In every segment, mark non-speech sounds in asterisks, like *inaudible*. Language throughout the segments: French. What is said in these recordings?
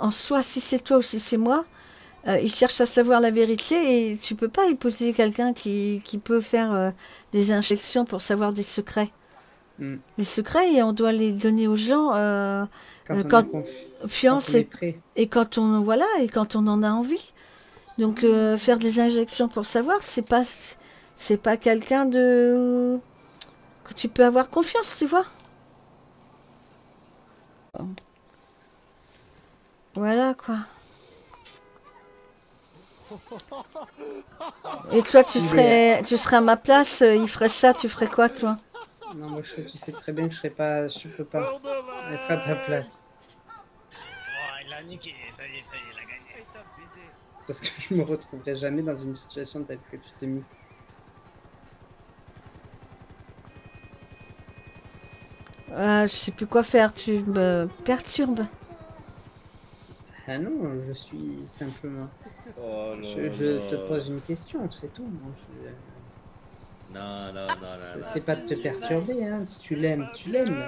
En soi, si c'est toi ou si c'est moi, euh, il cherche à savoir la vérité et tu peux pas épouser quelqu'un qui, qui peut faire euh, des injections pour savoir des secrets. Hmm. Les secrets, et on doit les donner aux gens euh, Quand euh, on confiance quand on est et, prêt. et quand on voilà et quand on en a envie. Donc euh, faire des injections pour savoir, c'est pas c'est pas quelqu'un de que tu peux avoir confiance, tu vois. Voilà quoi. Et toi, tu serais, tu serais à ma place, euh, il ferait ça, tu ferais quoi, toi? Non, moi, je- tu sais très bien que je serais pas, je peux pas être à ta place. il a niqué, ça y est, ça y est, il a gagné. Parce que je me retrouverai jamais dans une situation telle que tu t'es mis. Euh, Je sais plus quoi faire, tu me perturbes. Ah non, je suis simplement. Oh là Je, je te pose une question, c'est tout. moi, je- Non, non, non, non. C'est pas de te perturber, hein. Si tu l'aimes, tu l'aimes.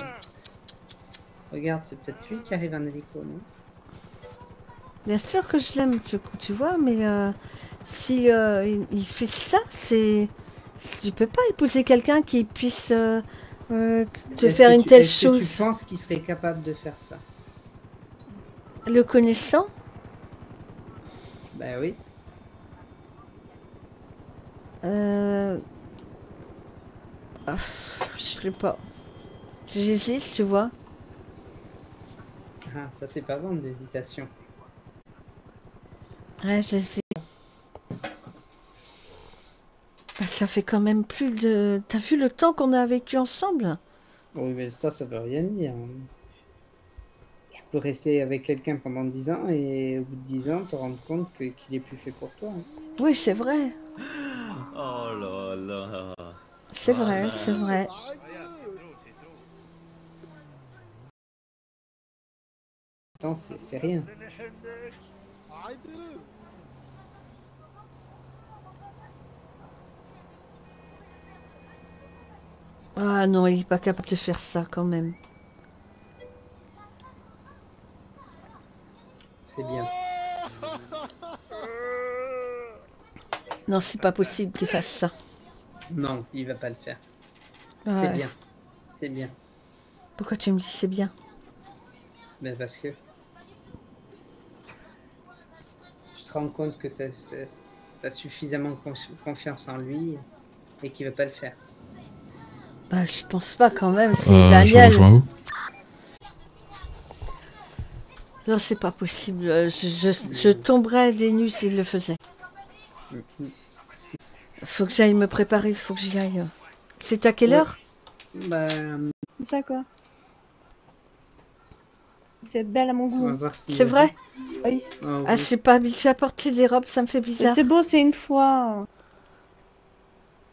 Regarde, c'est peut-être lui qui arrive en hélico, non? Bien sûr que je l'aime, tu, tu vois, mais euh, si euh, il, il fait ça, c'est. Tu peux pas épouser quelqu'un qui puisse euh, euh, te faire que une tu- telle est-ce que chose. Tu penses qu'il serait capable de faire ça? Le connaissant Bah oui. euh... ah, Je sais pas. J'hésite, tu vois. Ah, ça c'est pas bon d'hésitation. Ouais, j'hésite. Bah, Ça fait quand même plus de. T'as vu le temps qu'on a vécu ensemble? Oui, mais ça, ça veut rien dire. Tu peux rester avec quelqu'un pendant 10 ans et au bout de 10 ans, te rendre compte que- qu'il est plus fait pour toi. Oui, c'est vrai. Oh là là. C'est Oh vrai, c'est vrai. Pourtant, c'est c'est rien. Ah non, il est pas capable de faire ça quand même. C'est bien. *laughs* Non, c'est pas possible qu'il fasse ça. Non, il va pas le faire. C'est bien. C'est bien. Pourquoi tu me dis c'est bien? Mais parce que. Tu te rends compte que tu as, suffisamment confi- confiance en lui et qu'il va pas le faire. Bah, je pense pas quand même. C'est Euh, je vous Daniel. rejoins où Non, c'est pas possible. Euh, Je, je, je tomberais des nues s'il le faisait. Faut que j'aille me préparer. Faut que j'y aille. C'est à quelle heure? Bah, Ça quoi? C'est belle à mon on goût. si. C'est vrai? Oui. Ah, oui. je sais pas habituée à porter des robes, ça me fait bizarre. C'est beau, c'est une fois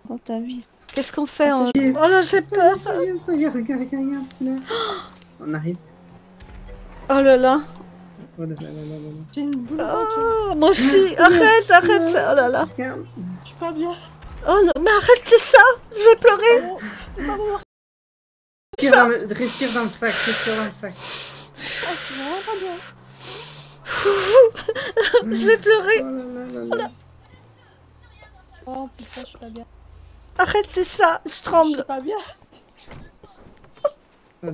dans ta vie. Qu'est-ce qu'on fait en- Oh là, j'ai peur. ça y est, ça y est, regarde, regarde, regarde, c'est là. On arrive. Oh là là. Oh là là là là là. J'ai une boule. Oh, moi aussi. Arrête, arrête. Oh là là. Je suis pas bien. Oh non, mais arrête ça. Je vais pleurer. C'est pas bon. Respire dans, le, respire dans le sac, respire dans le sac. Ah, je suis vraiment pas bien. *laughs* Je vais pleurer. Oh là là là là. Oh putain, je suis pas bien. Arrêtez ça. Je Je suis tremble. pas bien. Oh. Ah,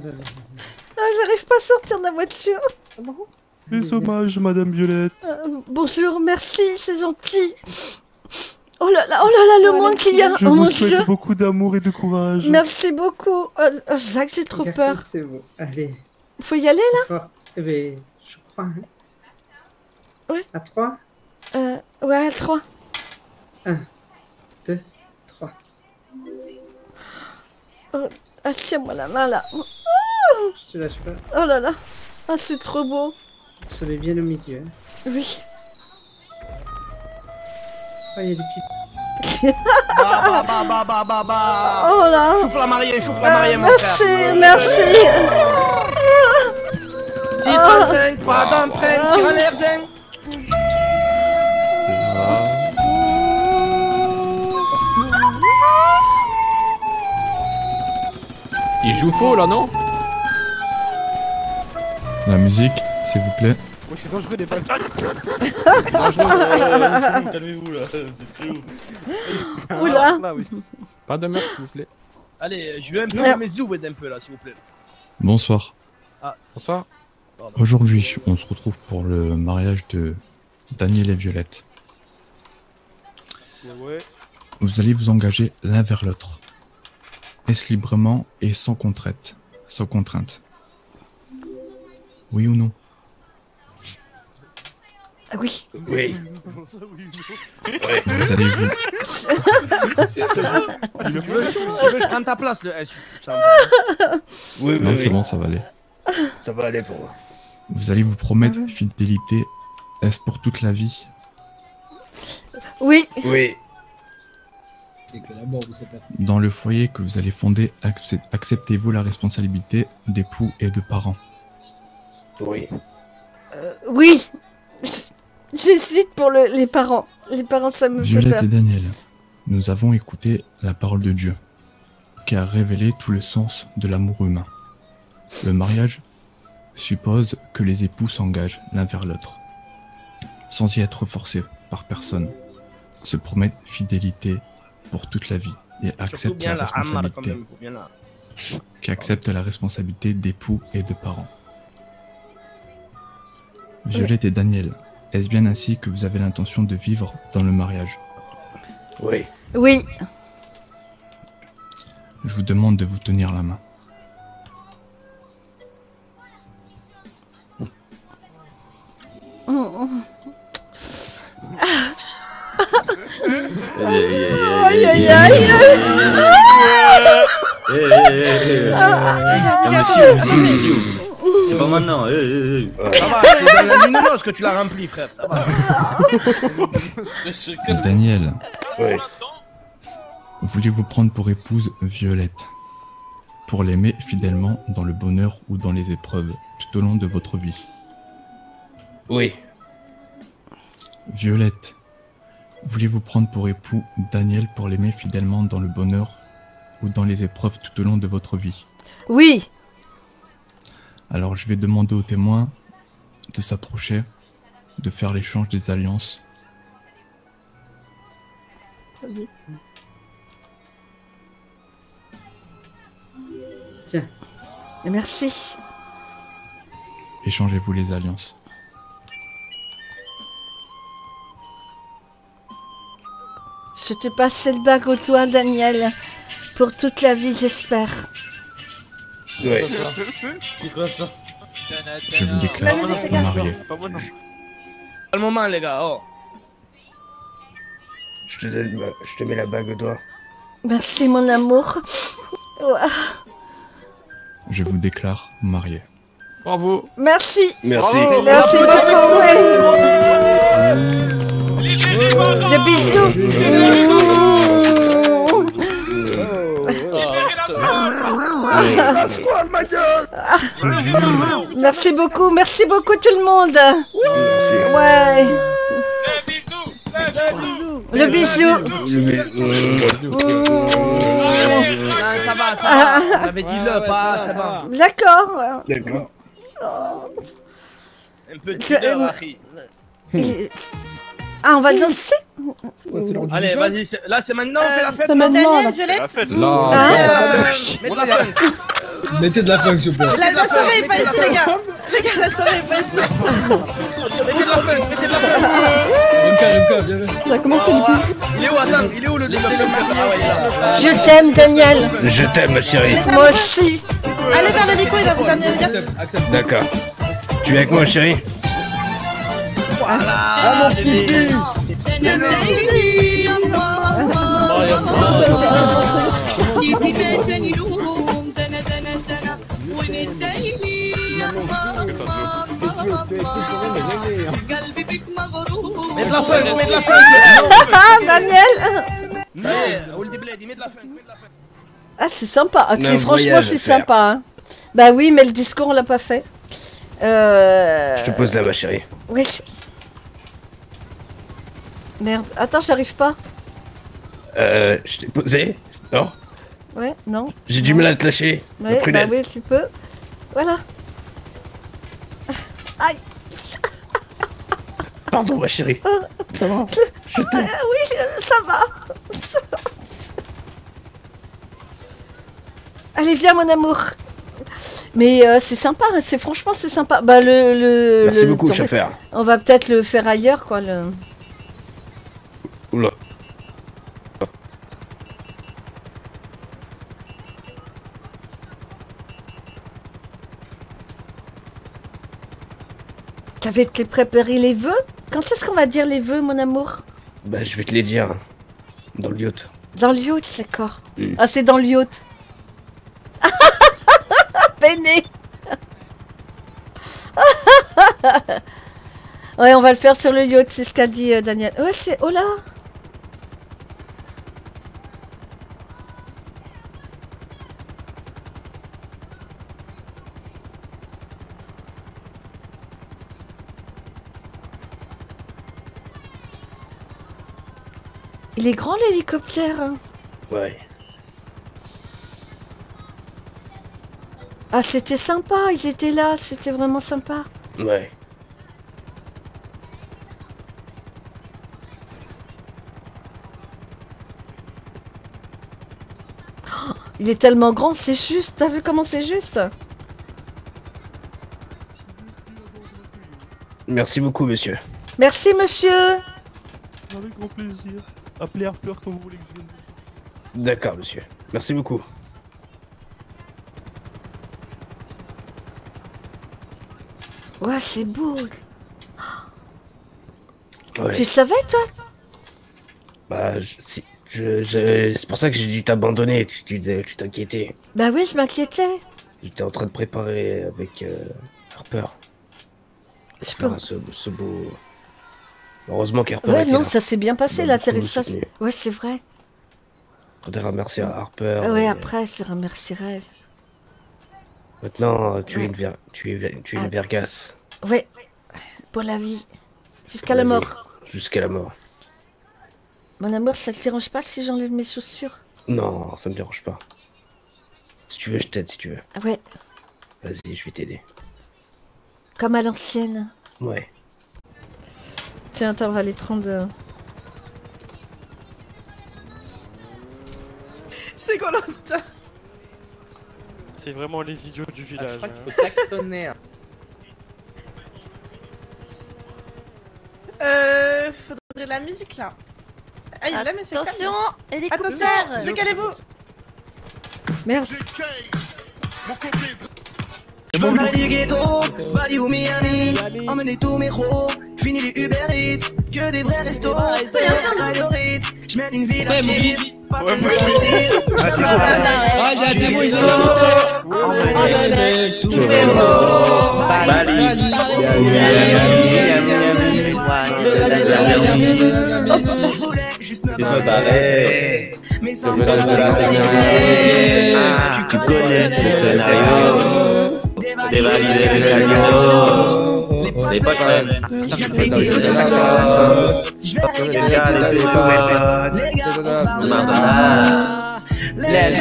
J'arrive pas à sortir de la voiture. Ah bon? Les hommages, Madame Violette. Euh, bonjour, merci, c'est gentil. Oh là là, oh là là, le moins qu'il y a. Je oh vous mon souhaite dieu. beaucoup d'amour et de courage. Merci beaucoup. Oh, oh, Jacques, j'ai trop peur. C'est bon. Allez. Faut y aller là. Eh ben, je crois. Hein. Ouais. À 3, euh, Ouais, à trois. 2, 3. Ah, tiens-moi la main là. Je te lâche pas. Oh là là. Ah, c'est trop beau. Je mets bien au milieu. hein. Oui. Oh, il y a des pipes. Bah, bah, bah, bah, bah, bah. Oh là. Chouffe la mariée, chouffe la Ah, mariée, mon merci, frère. merci. 635, pas d'emprunt, tire à l'air, zing. Il joue faux là, non? La musique, s'il vous plaît. Ouais, c'est dangereux des balles. Calmez-vous *laughs* là, c'est très haut. Oula. Là, oui. Pas de meurtre, s'il vous plaît. Allez, je vais un peu mes zoubed un peu là, s'il vous plaît. Bonsoir. Bonsoir. Aujourd'hui, on se retrouve pour le mariage de Daniel et Violette. Ouais. Vous allez vous engager l'un vers l'autre. Est-ce librement et sans contrainte? Sans contrainte. Oui ou non? Ah oui. Oui. Vous allez vous... Si tu veux, si tu veux, je prends ta place. Le... ça va. Oui, Non, c'est bon, ça va aller. Ça va aller pour moi. Vous allez vous promettre Mhm. fidélité. Est-ce pour toute la vie Oui. Oui. Dans le foyer que vous allez fonder, accep- acceptez-vous la responsabilité d'époux et de parents? Oui. Euh, oui. J'hésite pour le- les parents. Les parents, ça me fait Violette peur. et Daniel, nous avons écouté la parole de Dieu, qui a révélé tout le sens de l'amour humain. Le mariage suppose que les époux s'engagent l'un vers l'autre, sans y être forcés par personne, se promettent fidélité pour toute la vie et acceptent la responsabilité, même. La... qui acceptent la responsabilité d'époux et de parents. Violette et Daniel, est-ce bien ainsi que vous avez l'intention de vivre dans le mariage? Oui. Oui. Je vous demande de vous tenir la main. Aïe aïe, aïe. Eh, pas maintenant. Ça va, c'est dans la que tu l'as rempli, frère. Ça va. *laughs* Daniel, Oui. voulez-vous prendre pour épouse Violette? Pour l'aimer fidèlement dans le bonheur ou dans les épreuves tout au long de votre vie? Oui. Violette, voulez-vous prendre pour époux Daniel pour l'aimer fidèlement dans le bonheur ou dans les épreuves tout au long de votre vie? Oui. Alors je vais demander aux témoins de s'approcher, de faire l'échange des alliances. Tiens. Merci. Échangez-vous les alliances. Je te passe cette bague au doigt, Daniel. Pour toute la vie, j'espère. Oui. C'est quoi ça Je vous déclare marié. Pas le moment, les gars. Oh. Je te donne ma- je te mets la bague au doigt. Merci, mon amour. Je vous déclare marié. Bravo. Merci. Merci. Bravo. Merci beaucoup. ouais. Le bisou. Merci beaucoup, merci beaucoup tout le monde. Ouais. Le bisou. Ça va, ça va. On avait dit le pas, ça va. D'accord. D'accord. Un peu Ah, on va danser Allez, vas-y. Là, c'est maintenant, on fait la fête. C'est maintenant, C'est là. la fête. Là. Hein Mets de la fête. Mettez de la funk, s'il vous plaît. La, la soirée est pas ici, les gars. Les gars, la soirée est pas ici. Mettez de la fête. Mettez de la Rimka, viens, viens. Ça a commencé du coup. Il est où Attends, il est où le le- Ah ouais, il est là. Je t'aime, Daniel. Je t'aime, ma chérie. Moi aussi. Allez vers le déco, il va vous amener. D'accord. Tu es avec moi, chérie? Ah, mon petit fils. Mets de la funk, mets de la funk. Ah, *laughs* Daniel. Ça y est, Old Blade, mets de la funk, mets de la funk. Ah, c'est sympa. Ah, franchement, c'est sympa. hein. Bah oui, mais le discours, on l'a pas fait. Euh... Je te pose là, ma chérie. Oui. Merde. Attends, j'arrive pas. Euh, je t'ai posé Non Ouais, non. J'ai du mal à te lâcher. Ouais, bah oui, tu peux. Voilà. Aïe. Pardon, ma chérie. Ça va Je. Euh, oui, euh, ça va. Allez, viens, mon amour. Mais euh, c'est sympa, c'est franchement c'est sympa. Bah le, le Merci le- beaucoup, chauffeur. On va peut-être le faire ailleurs, quoi. Le... T'avais préparé les vœux Quand est-ce qu'on va dire les vœux, mon amour Bah, je vais te les dire. Dans le yacht. Dans le yacht, d'accord. Mm. Ah, c'est dans le yacht. *laughs* Péné *laughs* Ouais, on va le faire sur le yacht, c'est ce qu'a dit euh, Daniel. Ouais, c'est... Oh Il est grand l'hélicoptère. hein. Ouais. Ah, c'était sympa, ils étaient là, c'était vraiment sympa. Ouais. Il est tellement grand, c'est juste. T'as vu comment c'est juste? Merci beaucoup, monsieur. Merci, monsieur. Avec grand plaisir. Appelez Harper quand vous voulez que je vienne. D'accord, monsieur. Merci beaucoup. Ouais, c'est beau. Ouais. Tu savais, toi? Bah, je, si- je, je- c'est pour ça que j'ai dû t'abandonner. Tu tu t'es- tu t'inquiétais. Bah oui, je m'inquiétais. J'étais en train de préparer avec euh, Harper. Je Faire peux- ce, ce beau. Heureusement qu'Harper Ouais, était non, là. ça s'est bien passé, l'atterrissage. Ouais, c'est vrai. Je voudrais remercier Harper. Ah ouais, et après, je le remercierai. Maintenant, tu es une, ver- tu es, tu es une Ah. vergasse. Ouais, pour la vie. Jusqu'à la mort. Jusqu'à la mort. Mon amour, ça te dérange pas si j'enlève mes chaussures? Non, ça me dérange pas. Si tu veux, je t'aide si tu veux. Ah Ouais, Vas-y, je vais t'aider. comme à l'ancienne. Ouais. Tiens, attends, on va les prendre. C'est Colanta C'est vraiment les idiots du village. crois qu'il hein. faut klaxonner. hein. Euh. Faudrait de la musique là. Ah, il est là, mais c'est Attention, décalez-vous Merde. Je veux marrer du ghetto, Bali ou Miami, emmener tous mes gros, fini les Uber Eats, que des vrais Ritz, je mène une vie Guigui. je Ah. Ah, il y a des mots, il. Je me barrer. mais sans me Ah, Tu connais ce scénario. Dévalider les casinos. Les poches pleines. Je vais régaler les. Les gars, on se barre de là. Let's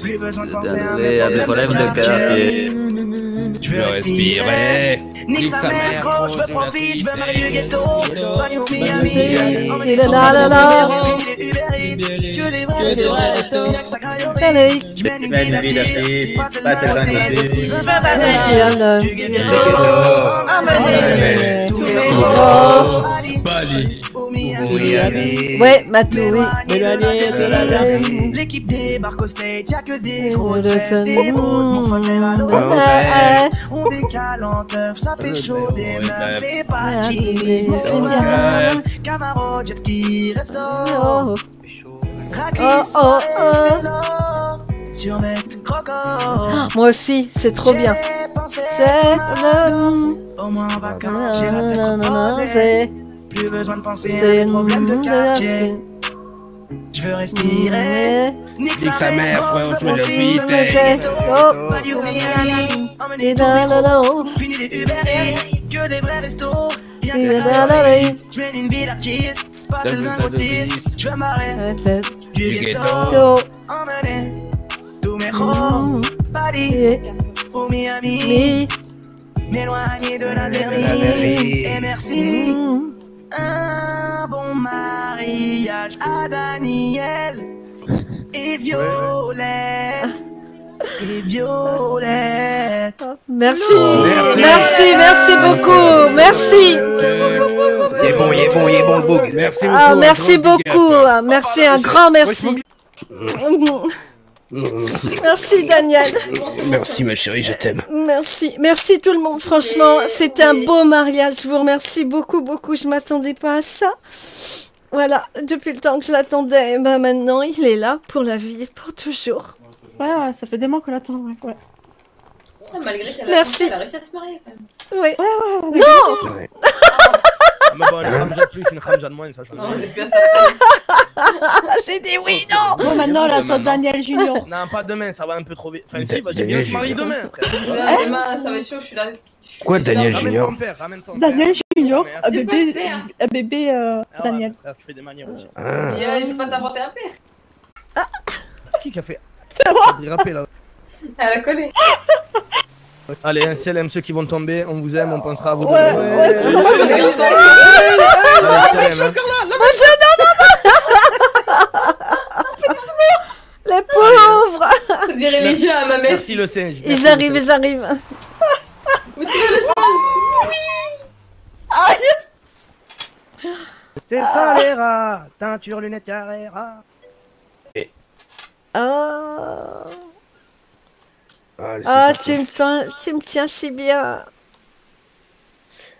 Plus besoin de penser à mes problèmes de quartier. Je veux respirer. Nique sa mère, gros, je veux profiter, je veux marrer du ghetto. Miami, La les que vrais ça. Je mène une vie. pas. Je veux du ghetto, tous mes tous gros. gros. Bali. Ouais, Matou, oui. L'équipe débarque au state, y'a que des grosses de fesses, ça. des roses, mon fauteuil à l'eau. On décale en teuf, ça pécho des meufs ah. gars, Camaro, jet ski, resto. Oh, oh, oh, oh. croco. *gasps* Moi aussi, c'est trop bien. C'est. Au moins en vacances, j'ai la tête reposée. C'est Plus besoin de penser à c'est des problèmes de quartier. Je veux respirer. Nique sa mère, frère, je me le. Oh. Ou oh. Fini les Uber que des vrais restos. Rien que ça. Je mène une vie d'artiste, pas d'un grossiste. Je veux marrer du ghetto. Emmener tous mes gros. Bali au Miami. M'éloigner de la. Et merci. Bon mariage à Daniel et Violette. Et Violette. Merci, Merci. merci, merci beaucoup, merci. Il est bon, il est bon, il est bon le bouc. Merci beaucoup. Ah, merci beaucoup, merci, un grand merci. Merci Daniel, Merci ma chérie, je t'aime. merci, merci tout le monde, franchement, c'était un beau mariage, je vous remercie beaucoup, beaucoup, je m'attendais pas à ça. Voilà, depuis le temps que je l'attendais, ben maintenant il est là pour la vie, pour toujours. Ouais, ouais, ça fait des mois qu'on l'attend, ouais. ouais. Ah, Malgré qu'elle a, Merci. elle a réussi à se marier quand même. Oui. Ouais, ouais, Non Ouais. Mais bon, une Khamja de plus, une Khamja de moins, ça change Non, rien. j'ai plus à s'appeler. J'ai dit oui, non Oh, maintenant, on attend Daniel Junior. Non, pas demain, ça va un peu trop vite. Enfin, si, bah, j'ai Daniel bien se marier Junior. demain, frère. Là, demain, ça va être chaud, je suis là. Quoi, Daniel Junior Daniel. Junior, un bébé, un euh, Ah Daniel. frère, tu fais des manières aussi. Ah. Euh, je vais pas t'inventer un père. Qui qui a fait C'est moi Dérapé là. Elle a collé. Allez, un CLM, ceux qui vont tomber, on vous aime, on pensera à vous ouais, c'est Moi, je regarde ça. Allez, CLM, hein. Les pauvres Dirait les jeux à ma mère. Merci le singe. Ils merci, le arrivent, singe. ils arrivent. *laughs* Où tu veux le C'est ça les rats Teinture, lunettes, Carrera. Oh, Allez, c'est Ah, parti. tu me, tiens, tu me tiens si bien.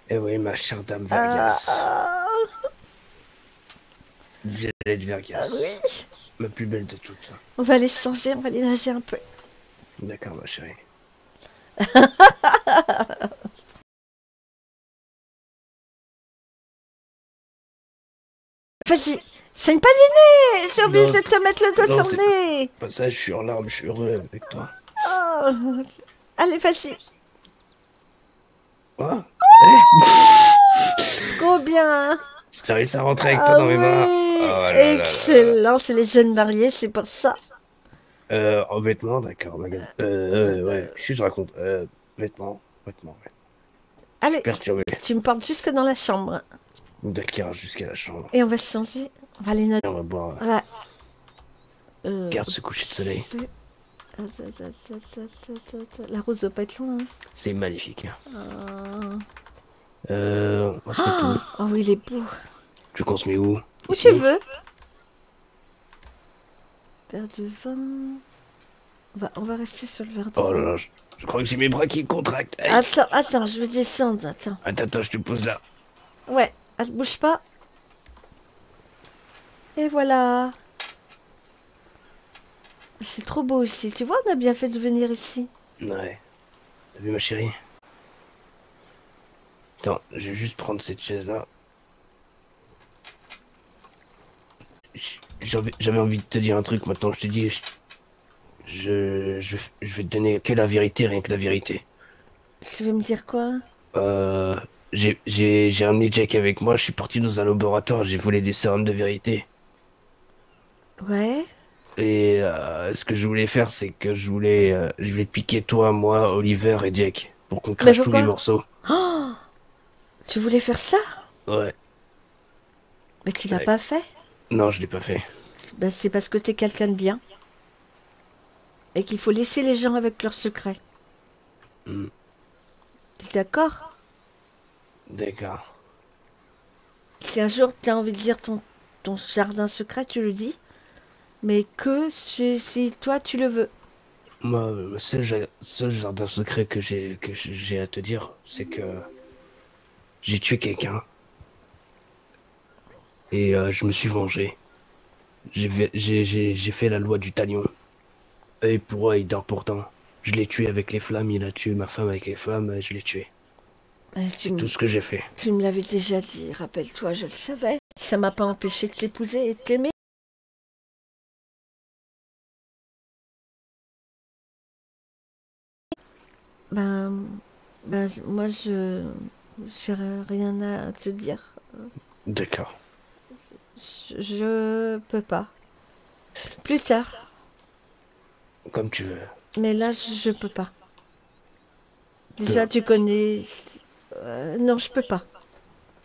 Eh oui, ma chère dame Ah, Vargas. ah, Violette Vargas. ah oui. Ma plus belle de toutes. On va aller changer, on va aller nager un peu. D'accord, ma chérie. *laughs* Vas-y, saigne pas du nez J'ai oublié de te mettre le doigt non, sur le nez Pas ça, je suis en larmes, je suis heureux avec toi. Oh. Allez, vas-y Quoi? *laughs* Trop bien J'ai réussi à rentrer avec Ah toi dans mes bras. oui, Oh là là là. Excellent, c'est les jeunes mariés, c'est pour ça. Euh, en vêtements, d'accord, ma gueule. Euh, euh, ouais, si je raconte? Euh, vêtements, vêtements, ouais. Allez, Perturbé. tu me portes jusque dans la chambre. D'accord, jusqu'à la chambre. Et on va se changer. On va aller. Et on va boire. euh, Voilà. Euh, Regarde ce coucher de soleil. La rose doit pas être loin. hein. C'est magnifique. hein. Ah. Euh, on où? Oh oui, il est beau. Tu qu'on se met où? Où Ici tu veux. Verre de vin. On va, on va rester sur le verre de Oh vin. là là, je, je crois que j'ai mes bras qui contractent. Attends, attends, je vais descendre, attends. Attends, attends, je te pose là. Ouais, elle bouge pas. Et voilà. C'est trop beau ici. Tu vois, on a bien fait de venir ici. Ouais. T'as vu ma chérie? Attends, je vais juste prendre cette chaise là. J'avais envie de te dire un truc maintenant, je te dis. Je, je, je, vais te donner que la vérité, rien que la vérité. Tu veux me dire quoi? Euh. J'ai ramené Jack avec moi, je suis parti dans un laboratoire, j'ai volé des sérums de vérité. Ouais. Et euh, ce que je voulais faire, c'est que je voulais, euh, je voulais te piquer toi, moi, Oliver et Jack pour qu'on crache tous les morceaux. Tu voulais faire ça Ouais. Mais tu l'as Ouais. pas fait Non, je l'ai pas fait. Ben, c'est parce que t'es quelqu'un de bien. Et qu'il faut laisser les gens avec leurs secrets. Hmm. T'es d'accord? D'accord. Si un jour tu as envie de dire ton, ton jardin secret, tu le dis. Mais que si, si toi tu le veux. Moi, le seul, ja- seul jardin secret que j'ai que j'ai à te dire, c'est que j'ai tué quelqu'un et euh, je me suis vengé. J'ai fait- la loi du talion. Et pour œil dort pourtant. Je l'ai tué avec les flammes, il a tué ma femme avec les flammes, et je l'ai tué. Tu, C'est tout ce que j'ai fait. tu me l'avais déjà dit, rappelle-toi, je le savais. Ça m'a pas empêché de t'épouser et de t'aimer. Ben, ben, moi je j'ai rien à te dire. D'accord. Je, peux pas. Plus tard. Comme tu veux. Mais là, je, peux pas. Déjà, tu connais. Euh, non, je peux pas.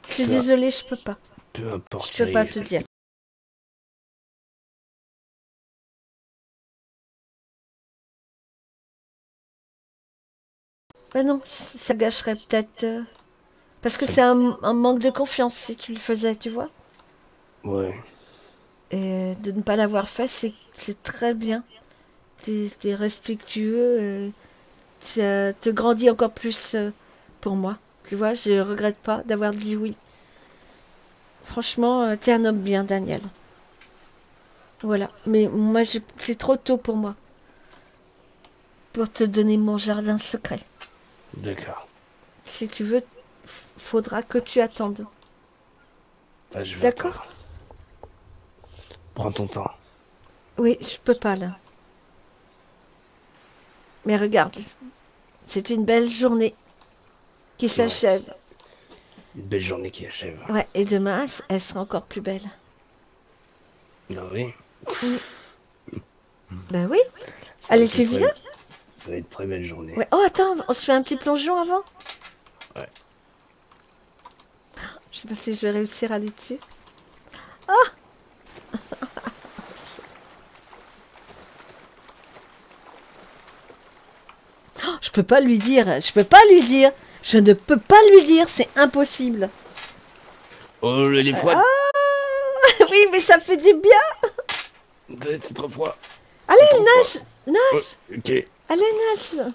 Je suis désolée, je peux pas. Peu importe. Je peux pas te dire. Bah non, ça gâcherait peut-être. Parce que c'est un, un manque de confiance si tu le faisais, tu vois. Ouais. Et de ne pas l'avoir fait, c'est très bien. T'es es respectueux. ça te grandit encore plus euh, pour moi. Tu vois, je regrette pas d'avoir dit oui. Franchement, euh, t'es un homme bien, Daniel. Voilà. Mais moi, c'est trop tôt pour moi. Pour te donner mon jardin secret. D'accord. Si tu veux, faudra que tu attendes. Bah, vais D'accord. Prends ton temps. Oui, je peux pas là. Mais regarde, c'est une belle journée qui s'achève. Une belle journée qui achève. Ouais, et demain, elle sera encore plus belle. Ah oui. Ben oui. Allez, tu viens Ça va être une très belle journée. Ouais. Oh, attends, on se fait un petit plongeon avant? Ouais. Je sais pas si je vais réussir à aller dessus. Ah Oh, Je peux pas lui dire, je peux pas lui dire, je ne peux pas lui dire, c'est impossible. Oh, elle est froide. Ah oui, mais ça fait du bien. C'est trop froid. Allez, nage, nage, Oh, ok. allez, nage.